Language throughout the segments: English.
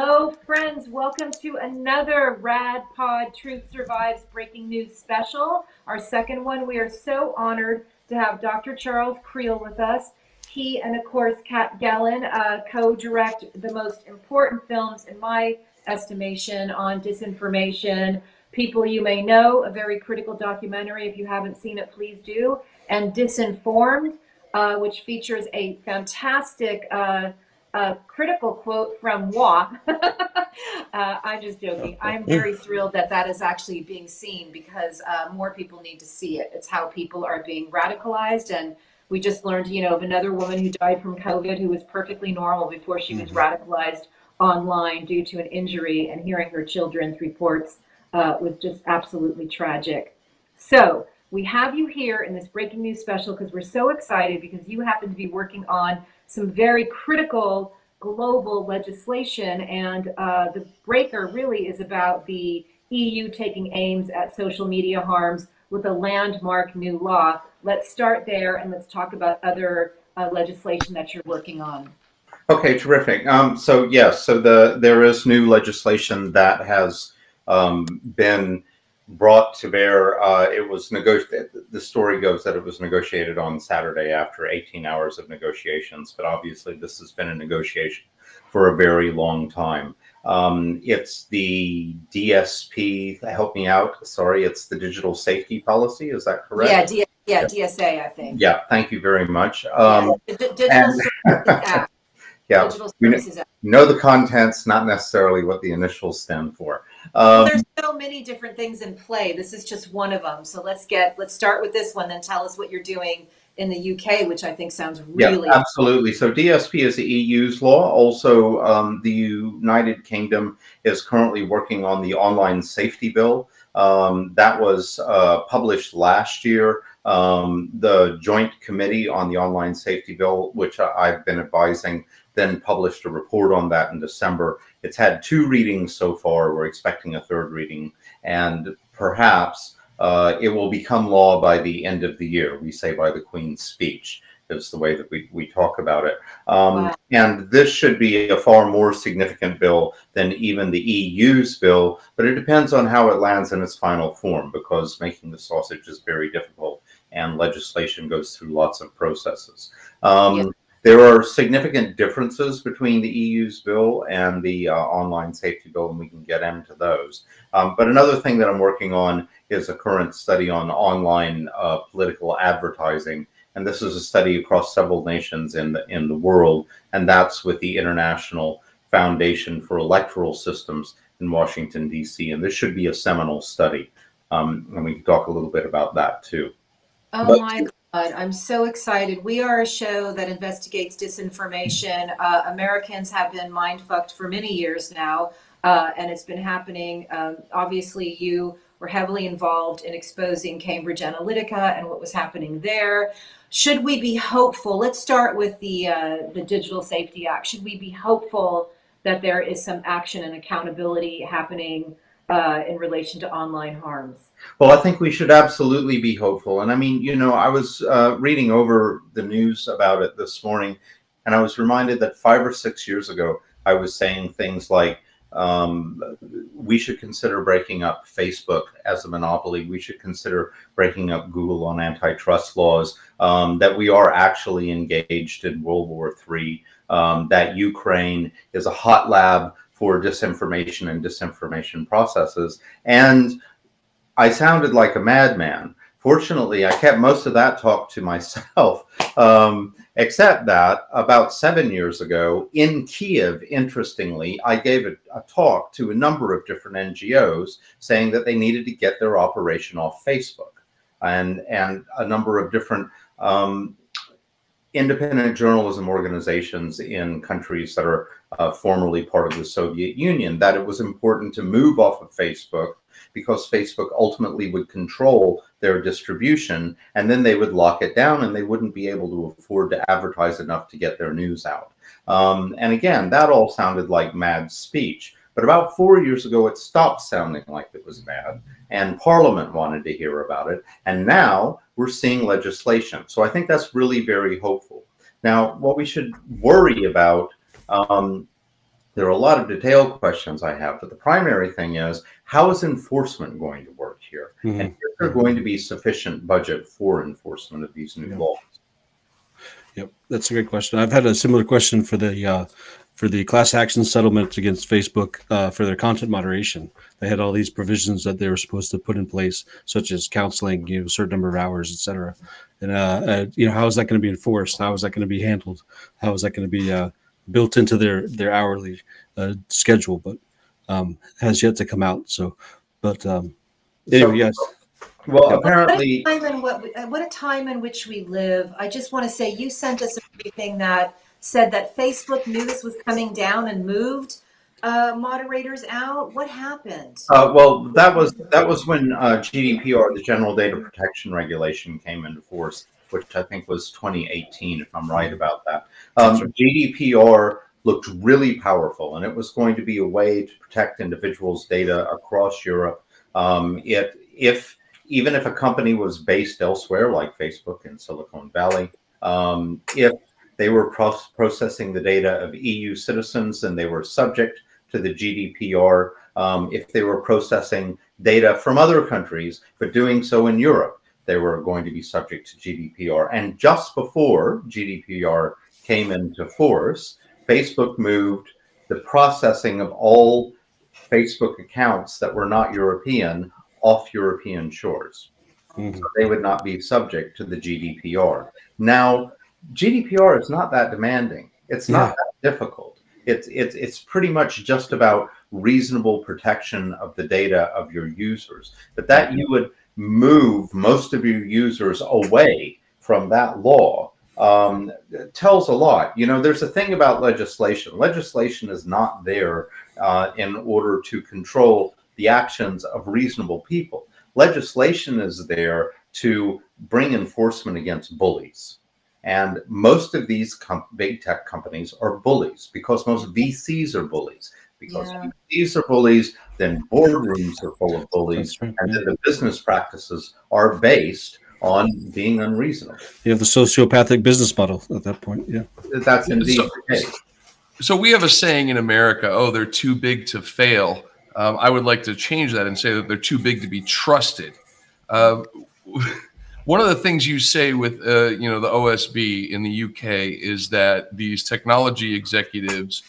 Hello, friends. Welcome to another Rad Pod Truth Survives Breaking News special. Our second one. We are so honored to have Dr. Charles Kriel with us. He and, of course, Kat Gellin uh, co direct the most important films, in my estimation, on disinformation. People You May Know, a very critical documentary. If you haven't seen it, please do. And Disinformed, uh, which features a fantastic. Uh, a critical quote from Wa. uh, I'm just joking. I'm very thrilled that that is actually being seen because uh, more people need to see it. It's how people are being radicalized. And we just learned, you know, of another woman who died from COVID who was perfectly normal before she was mm-hmm. radicalized online due to an injury. And hearing her children's reports uh, was just absolutely tragic. So, we have you here in this breaking news special because we're so excited because you happen to be working on some very critical global legislation. And uh, the breaker really is about the EU taking aims at social media harms with a landmark new law. Let's start there and let's talk about other uh, legislation that you're working on. Okay, terrific. Um, so yes, so the there is new legislation that has um, been brought to bear. Uh, it was negotiated. The story goes that it was negotiated on Saturday after 18 hours of negotiations, but obviously this has been a negotiation for a very long time. Um, it's the DSP. Help me out. Sorry, it's the Digital Safety Policy. Is that correct? Yeah, D- yeah, DSA. I think. Yeah. Thank you very much. Um, yeah, Digital and, Act. Yeah, Digital we know, know the contents, not necessarily what the initials stand for. Um, so many different things in play. This is just one of them. So let's get let's start with this one. Then tell us what you're doing in the UK, which I think sounds really yeah, absolutely. So DSP is the EU's law. Also, um, the United Kingdom is currently working on the online safety bill. Um, that was uh, published last year. Um, the Joint Committee on the Online Safety Bill, which I've been advising, then published a report on that in December. It's had two readings so far. We're expecting a third reading, and perhaps uh, it will become law by the end of the year. We say by the Queen's speech is the way that we, we talk about it. Um, wow. And this should be a far more significant bill than even the EU's bill, but it depends on how it lands in its final form because making the sausage is very difficult and legislation goes through lots of processes. Um, there are significant differences between the EU's bill and the uh, online safety bill, and we can get into those. Um, but another thing that I'm working on is a current study on online uh, political advertising. And this is a study across several nations in the, in the world, and that's with the International Foundation for Electoral Systems in Washington, D.C. And this should be a seminal study. Um, and we can talk a little bit about that too. Oh but, my I'm so excited. We are a show that investigates disinformation. Uh, Americans have been mind fucked for many years now, uh, and it's been happening. Um, obviously, you were heavily involved in exposing Cambridge Analytica and what was happening there. Should we be hopeful? Let's start with the uh, the Digital Safety Act. Should we be hopeful that there is some action and accountability happening uh, in relation to online harms? Well, I think we should absolutely be hopeful. And I mean, you know, I was uh, reading over the news about it this morning, and I was reminded that five or six years ago, I was saying things like, um, we should consider breaking up Facebook as a monopoly. We should consider breaking up Google on antitrust laws. Um, that we are actually engaged in World War III. Um, that Ukraine is a hot lab for disinformation and disinformation processes. And I sounded like a madman. Fortunately, I kept most of that talk to myself, um, except that about seven years ago in Kiev, interestingly, I gave a, a, talk to a number of different NGOs saying that they needed to get their operation off Facebook and, and a number of different um, independent journalism organizations in countries that are uh, formerly part of the Soviet Union, that it was important to move off of Facebook because Facebook ultimately would control their distribution and then they would lock it down and they wouldn't be able to afford to advertise enough to get their news out. Um, and again, that all sounded like mad speech. But about four years ago, it stopped sounding like it was mad, and Parliament wanted to hear about it. And now we're seeing legislation. So I think that's really very hopeful. Now, what we should worry about um, There are a lot of detailed questions I have, but the primary thing is how is enforcement going to work here? Mm-hmm. And is there going to be sufficient budget for enforcement of these new yeah. laws? Yep, that's a great question. I've had a similar question for the uh, for the class action settlement against Facebook uh, for their content moderation. They had all these provisions that they were supposed to put in place, such as counseling, you know, a certain number of hours, etc. And uh, uh, you know, how is that going to be enforced? How is that going to be handled? How is that going to be uh, built into their their hourly uh, schedule? But um, has yet to come out. So, but um, anyway, so, yes. Well, apparently, what a, time in what, what a time in which we live. I just want to say, you sent us everything that said that Facebook knew this was coming down and moved uh, moderators out. What happened? Uh, well, that was that was when uh, GDPR, the General Data Protection Regulation, came into force, which I think was 2018, if I'm right about that. Um, right. GDPR looked really powerful, and it was going to be a way to protect individuals' data across Europe. Um, it if even if a company was based elsewhere, like Facebook in Silicon Valley, um, if they were pro processing the data of EU citizens and they were subject to the GDPR. Um, if they were processing data from other countries, but doing so in Europe, they were going to be subject to GDPR. And just before GDPR came into force, Facebook moved the processing of all Facebook accounts that were not European off European shores. Mm -hmm. So they would not be subject to the GDPR. Now, GDPR is not that demanding. It's not yeah. that difficult. It's it's it's pretty much just about reasonable protection of the data of your users. But that you would move most of your users away from that law um, tells a lot. You know, there's a thing about legislation. Legislation is not there uh, in order to control the actions of reasonable people. Legislation is there to bring enforcement against bullies. And most of these big tech companies are bullies because most VCs are bullies. Because yeah. VCs are bullies, then boardrooms are full of bullies, right. and then the business practices are based on being unreasonable. You have the sociopathic business model at that point. Yeah, that's indeed so, the case. So we have a saying in America: "Oh, they're too big to fail." Um, I would like to change that and say that they're too big to be trusted. Uh, one of the things you say with uh, you know the OSB in the UK is that these technology executives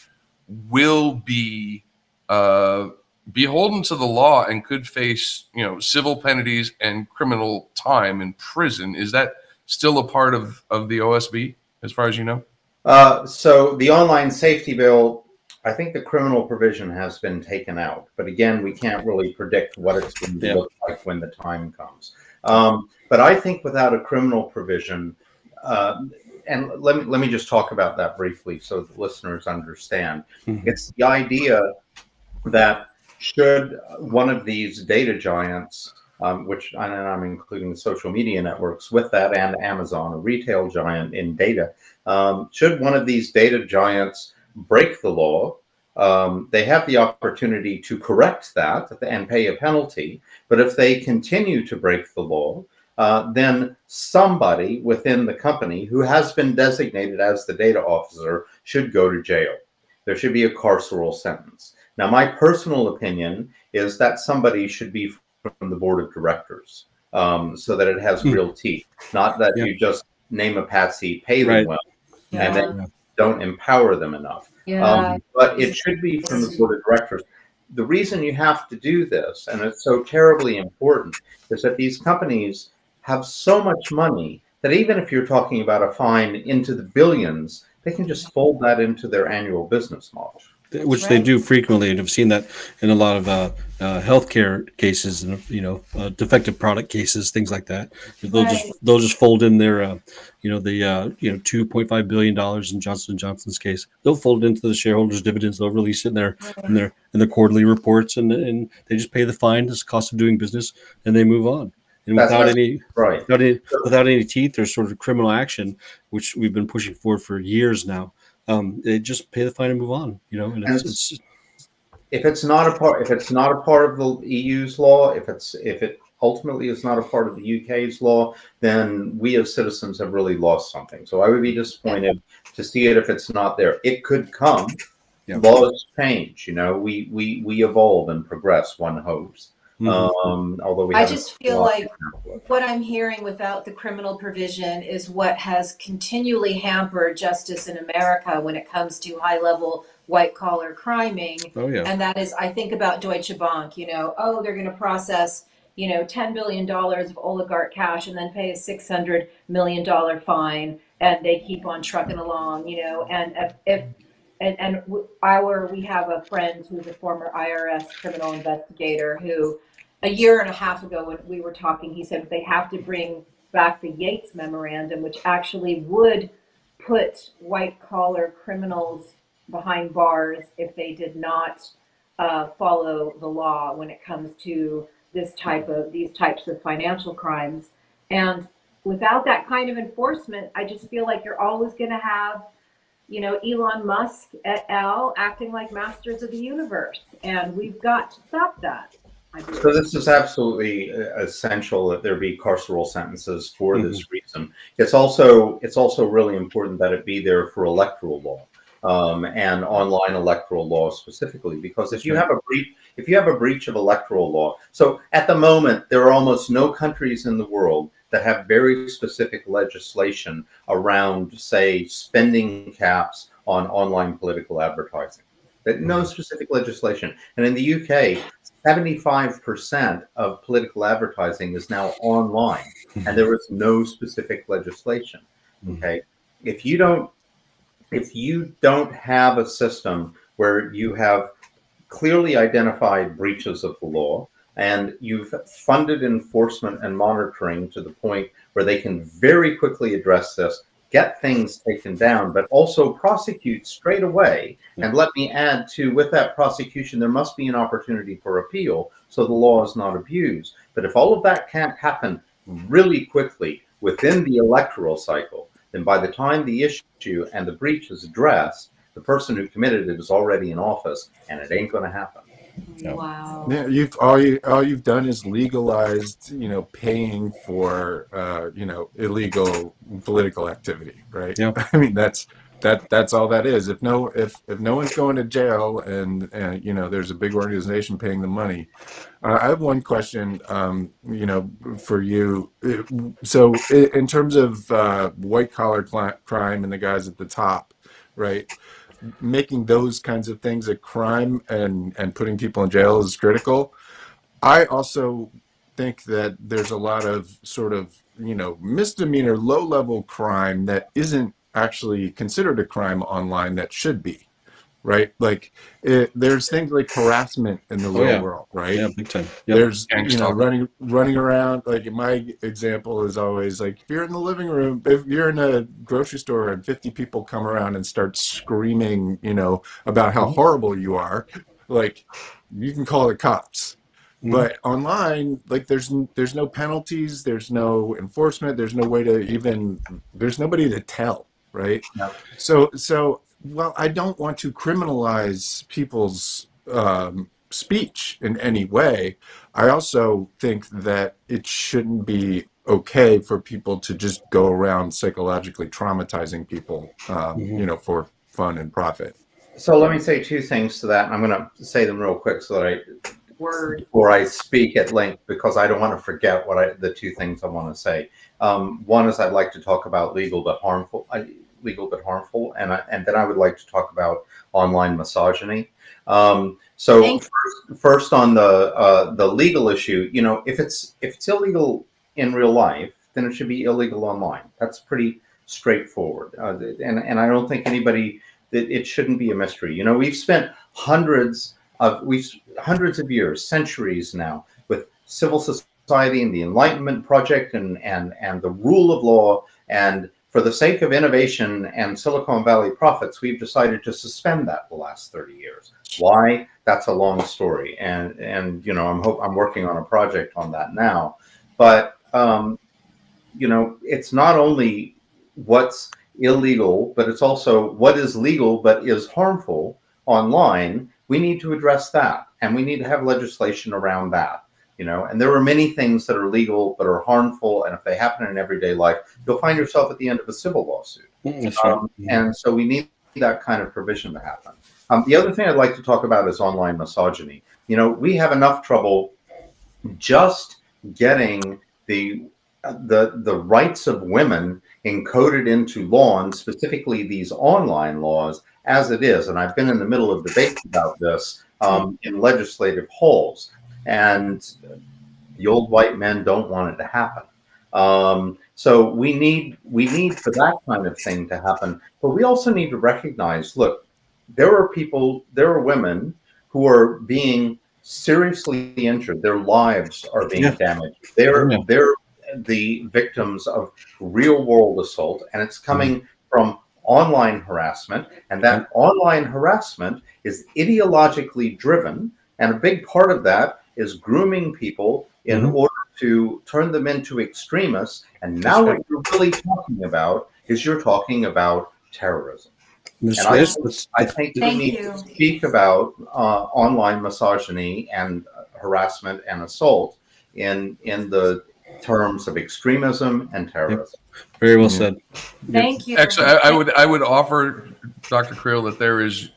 will be uh, beholden to the law and could face you know civil penalties and criminal time in prison. Is that still a part of of the OSB as far as you know? Uh, so the online safety bill. I think the criminal provision has been taken out, but again, we can't really predict what it's going to yeah. look like when the time comes. Um, but I think without a criminal provision, uh, and let me let me just talk about that briefly so the listeners understand. Mm-hmm. It's the idea that should one of these data giants, um, which and I'm including the social media networks with that, and Amazon, a retail giant in data, um, should one of these data giants break the law, um, they have the opportunity to correct that and pay a penalty. But if they continue to break the law, uh, then somebody within the company who has been designated as the data officer should go to jail. There should be a carceral sentence. Now, my personal opinion is that somebody should be from the board of directors um, so that it has hmm. real teeth, not that yeah. you just name a patsy, pay them right. well, yeah. and then don't empower them enough. Yeah. Um, but it should be from the board of directors the reason you have to do this, and it's so terribly important, is that these companies have so much money that even if you're talking about a fine into the billions, they can just fold that into their annual business model which right. they do frequently, and I've seen that in a lot of uh, uh, healthcare cases, and you know, uh, defective product cases, things like that. They'll right. just they'll just fold in their, uh, you know, the uh, you know, two point five billion dollars in Johnson Johnson's case. They'll fold it into the shareholders' dividends. They'll release it in their right. in their in their quarterly reports, and and they just pay the fine, the cost of doing business, and they move on. And That's without any right without any, without any teeth or sort of criminal action, which we've been pushing for for years now um, they just pay the fine and move on. You know, and it's, it's, if it's not a part, if it's not a part of the EU's law, if it's if it ultimately is not a part of the UK's law, then we as citizens have really lost something. So I would be disappointed to see it if it's not there. It could come. Yeah. Laws change. You know, we we we evolve and progress. One hopes. Mhm. Um, although we I just feel like what I'm hearing without the criminal provision is what has continually hampered justice in America when it comes to high level white collar criming. oh yeah. And that is, I think about Deutsche Bank, you know, oh, they're going to process, you know, $10 billion of oligarch cash and then pay a $600 million fine. And they keep on trucking along, you know, and if, if and, and our, we have a friend who's a former IRS criminal investigator who a year and a half ago when we were talking, he said they have to bring back the Yates memorandum, which actually would put white collar criminals behind bars if they did not uh, follow the law when it comes to this type of these types of financial crimes. And without that kind of enforcement, I just feel like you're always going to have, you know, Elon Musk et al. acting like masters of the universe, and we've got to stop that. I believe. So this is absolutely uh, essential that there be carceral sentences for this reason. It's also it's also really important that it be there for electoral law um, and online electoral law specifically, because if you have a breach if you have a breach of electoral law, so at the moment there are almost no countries in the world that have very specific legislation around, say, spending caps on online political advertising. That no specific legislation, and in the UK, 75% of political advertising is now online and there is no specific legislation mm-hmm. okay? If you don't if you don't have a system where you have clearly identified breaches of the law and you've funded enforcement and monitoring to the point where they can very quickly address this get things taken down but also prosecute straight away hmm. and let me add to with that prosecution, there must be an opportunity for appeal so the law is not abused. But if all of that can't happen really quickly within the electoral cycle, then by the time the issue and the breach is addressed, the person who committed it is already in office and it ain't going to happen. Yeah. Wow. Yeah, you've all you all you've done is legalized, you know, paying for uh, you know illegal political activity, right? Yeah. I mean that's that that's all that is. If no if if no one's going to jail and and you know there's a big organization paying the money, uh, I have one question, um, you know, for you. Uh, So in terms of uh, white collar cli- crime and the guys at the top, right? Making those kinds of things a crime and and putting people in jail is critical. I also think that there's a lot of sort of you know misdemeanor low level crime that isn't actually considered a crime online that should be right like it, there's things like harassment in the Oh, real yeah. world right Yeah, big time. Yep. there's Gang you know stalking. running running around like my example is always like if you're in the living room if you're in a grocery store and 50 people come around and start screaming you know about how horrible you are like you can call the cops Mhm. but online like there's there's no penalties there's no enforcement there's no way to even there's nobody to tell right Yep. so so well i don't want to criminalize people's um, speech in any way i also think that it shouldn't be okay for people to just go around psychologically traumatizing people um, Mhm. you know for fun and profit So let me say two things to that. I'm going to say them real quick so that I Word. before I speak at length because I don't want to forget what I the two things I want to say. Um, one is I'd like to talk about legal but harmful, uh, legal but harmful, and I, and then I would like to talk about online misogyny. Um, so first, first on the uh, the legal issue, you know, if it's if it's illegal in real life, then it should be illegal online. That's pretty straightforward, uh, and and I don't think anybody that it shouldn't be a mystery. You know, we've spent hundreds of we've hundreds of years, centuries now, with civil society and the Enlightenment project and and and the rule of law. And for the sake of innovation and Silicon Valley profits, we've decided to suspend that the last 30 years. Why? That's a long story. And and you know, I'm hope I'm working on a project on that now. But um, you know, it's not only what's illegal, but it's also what is legal but is harmful online. We need to address that, and we need to have legislation around that. You know, and there are many things that are legal but are harmful, and if they happen in everyday life, you'll find yourself at the end of a civil lawsuit. Mm, That's right. Um, and so we need that kind of provision to happen. Um, the other thing I'd like to talk about is online misogyny. You know, we have enough trouble just getting the the the rights of women encoded into law and specifically these online laws as it is and i've been in the middle of debates about this um, in legislative halls and the old white men don't want it to happen. Um, so we need we need for that kind of thing to happen but we also need to recognize look there are people there are women who are being seriously injured. Their lives are being Yeah. damaged. They're Yeah. they're the victims of real world assault and it's coming from online harassment and that online harassment is ideologically driven and a big part of that is grooming people in Mhm. order to turn them into extremists and now what you're really talking about is you're talking about terrorism Ms. And I- I think we Thank need you. to speak about uh, online misogyny and uh, harassment and assault in in the terms of extremism and terrorism. very well Yeah. said. Thank you. Actually, I, I would I would offer Dr. Kriel that there is,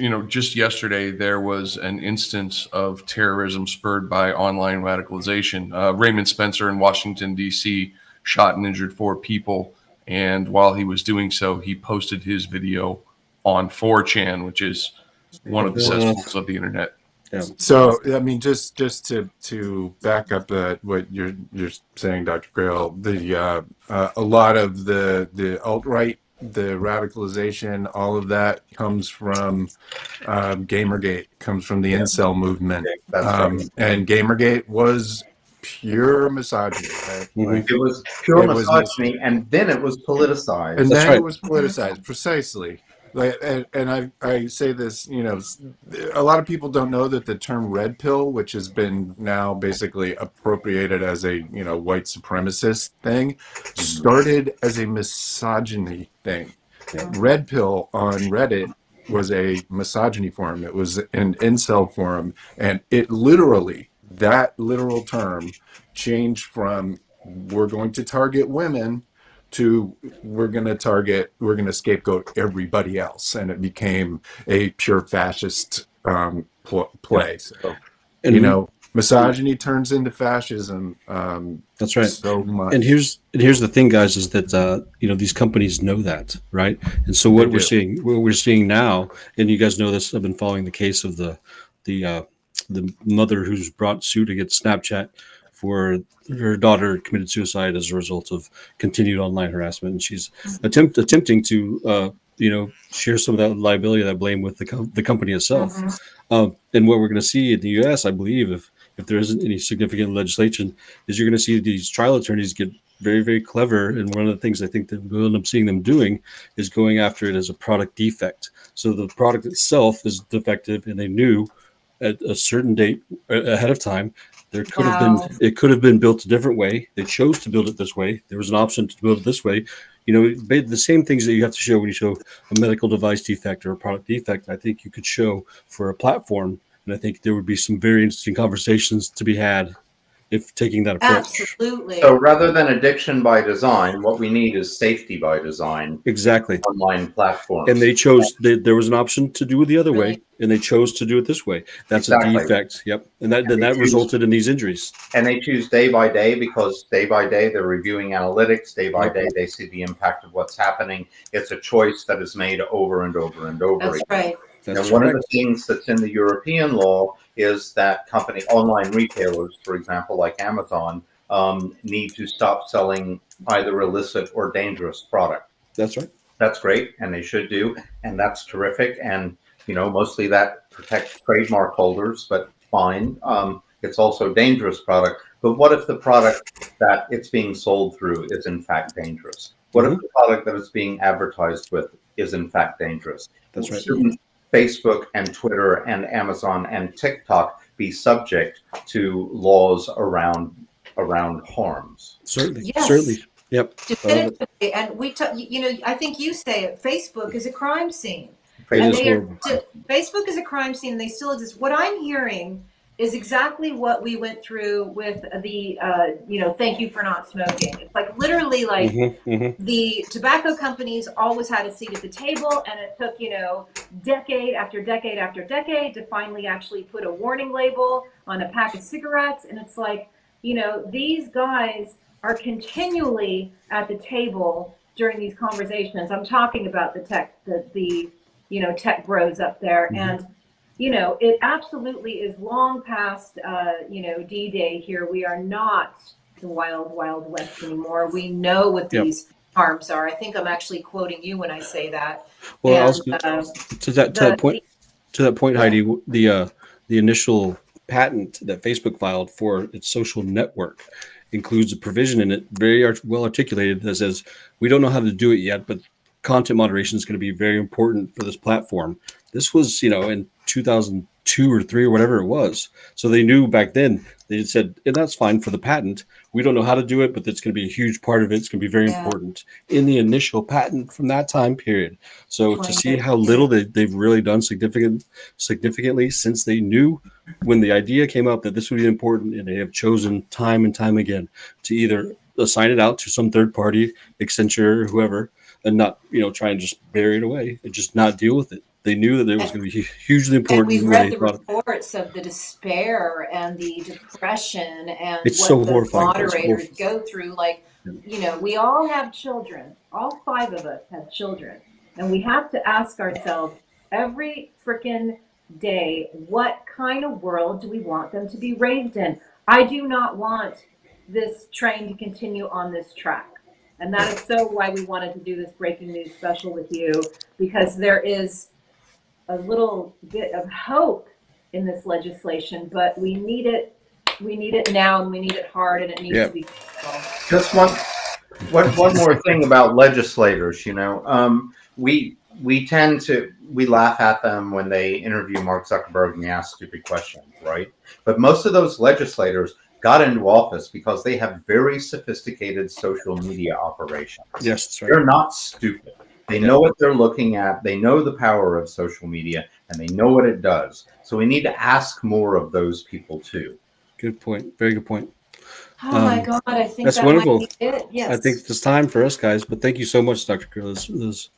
you know, just yesterday there was an instance of terrorism spurred by online radicalization. Uh, Raymond Spencer in Washington D.C. shot and injured four people, and while he was doing so, he posted his video on 4chan, which is one of the cesspools of the internet. So I mean, just just to to back up uh, what you're you're saying, Dr. Grail, the uh, uh, a lot of the the alt right, the radicalization, all of that comes from um, GamerGate, comes from the incel movement, That's um, right. and GamerGate was pure misogyny. right? Mhm. Like, It was pure It was misogyny, and then it was politicized. and That's then right. it was politicized precisely like and, and i i say this you know a lot of people don't know that the term red pill which has been now basically appropriated as a you know white supremacist thing started as a misogyny thing. Red pill on reddit was a misogyny forum. It was an incel forum. And it literally that literal term changed from we're going to target women to we're going to target we're going to scapegoat everybody else and it became a pure fascist um, pl- play so And you know misogyny turns into fascism um, that's right. so much And here's and here's the thing, guys, is that uh, you know these companies know that, right? And so what They we're do. seeing, what we're seeing now, and you guys know this. I've been following the case of the the uh, the mother who's brought suit against Snapchat for her daughter committed suicide as a result of continued online harassment, and she's attempt attempting to uh, you know share some of that liability, that blame with the com- the company itself. Um, and what we're going to see in the U.S., I believe, if if there isn't any significant legislation, is you're going to see these trial attorneys get very, very clever. And one of the things I think that we'll end up seeing them doing is going after it as a product defect. So the product itself is defective, and they knew at a certain date ahead of time there could have been it could have been built a different way. They chose to build it this way. There was an option to build it this way. You know, the same things that you have to show when you show a medical device defect or a product defect. I think you could show for a platform, and I think there would be some very interesting conversations to be had if taking that approach. Absolutely. So rather than addiction by design, what we need is safety by design Exactly. online platforms. And they chose. They, there was an option to do it the other way, and they chose to do it this way. That's Exactly. a defect. Yep. And that And then that choose- resulted in these injuries. and they choose day by day because day by day they're reviewing analytics. Day by Yep. day they see the impact of what's happening. It's a choice that is made over and over and over That's again. right. That's and one correct. of the things that's in the European law is that company online retailers, for example, like Amazon, um, need to stop selling either illicit or dangerous product. That's right. That's great, and they should do, and that's terrific. And you know, mostly that protects trademark holders, but fine. Um, it's also dangerous product. But what if the product that it's being sold through is in fact dangerous? What if the product that it's being advertised with is in fact dangerous? That's right. Shouldn't Facebook and Twitter and Amazon and TikTok be subject to laws around around harms? Certainly. Yes. Certainly. Yep. Definitively. And we, ta- you you know, I think you say it. Facebook is a crime scene. It and they are Facebook is a crime scene and they still exist. What I'm hearing is exactly what we went through with the, uh, you know, thank you for not smoking. It's like literally like Mhm, mhm. the tobacco companies always had a seat at the table and it took you know decade after decade after decade to finally actually put a warning label on a pack of cigarettes and it's like you know these guys are continually at the table during these conversations i'm talking about the tech the, the you know tech bros up there Mhm. and you know it absolutely is long past uh, you know d-day here we are not the wild wild west anymore we know what Yep. these harms are i think i'm actually quoting you when i say that Well, I And, was, uh, to that to the- that point, to that point, Heidi, the uh, the initial patent that Facebook filed for its social network includes a provision in it, very art- well articulated, that says we don't know how to do it yet, but content moderation is going to be very important for this platform. This was, you know, in 2002 or three or whatever it was. So they knew back then. They said, and that's fine for the patent. We don't know how to do it, but it's going to be a huge part of it. It's going to be very Yeah. important in the initial patent from that time period. So to see how little they, they've really done significant significantly since they knew when the idea came up that this would be important, and they have chosen time and time again to either assign it out to some third party, Accenture or whoever, and not you know try and just bury it away and just not deal with it. They knew that it was going to be hugely important. and we've read the reports of the despair and the depression and It's what so the horrifying. Moderators go through. Like, you know, we all have children. All five of us have children. And we have to ask ourselves every freaking day, what kind of world do we want them to be raised in? I do not want this train to continue on this track. And that is so why we wanted to do this breaking news special with you, because there is a little bit of hope in this legislation, but we need it. We need it now, and we need it hard, and it needs Yeah. to be. fixed. Just one, one, one more thing about legislators. You know, um, we we tend to we laugh at them when they interview Mark Zuckerberg and ask stupid questions, right? But most of those legislators got into office because they have very sophisticated social media operations. Yes, that's right. They're not stupid. They know what they're looking at. They know the power of social media and they know what it does. So we need to ask more of those people too. Good point. Very good point. Oh my Um, God! I think that's that wonderful. might be it. Yes. I think it's time for us guys. But thank you so much, Dr. Kriel. This was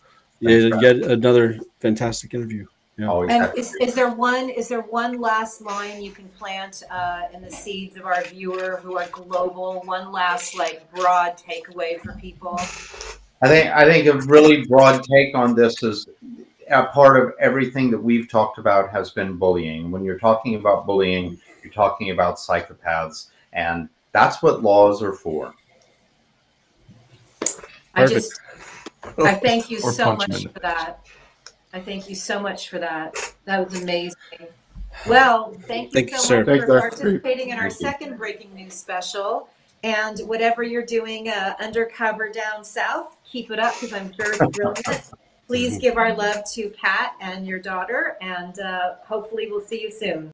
Thanks, yet, Brad. yet another fantastic interview. Yeah. Always And have- is, is there one is there one last line you can plant uh, in the seeds of our viewer who are global? One last like broad takeaway for people. I think I think a really broad take on this is a part of everything that we've talked about has been bullying. When you're talking about bullying, you're talking about psychopaths, and that's what laws are for. I Perfect. just I thank you Or so much in for that. I thank you so much for that. That was amazing. Well, thank you Thank you, so sir. much Thank for you. participating in our Thank you. second breaking news special. And whatever you're doing uh, undercover down south, keep it up because I'm sure it's brilliant. Please give our love to Kat and your daughter, and uh, hopefully we'll see you soon.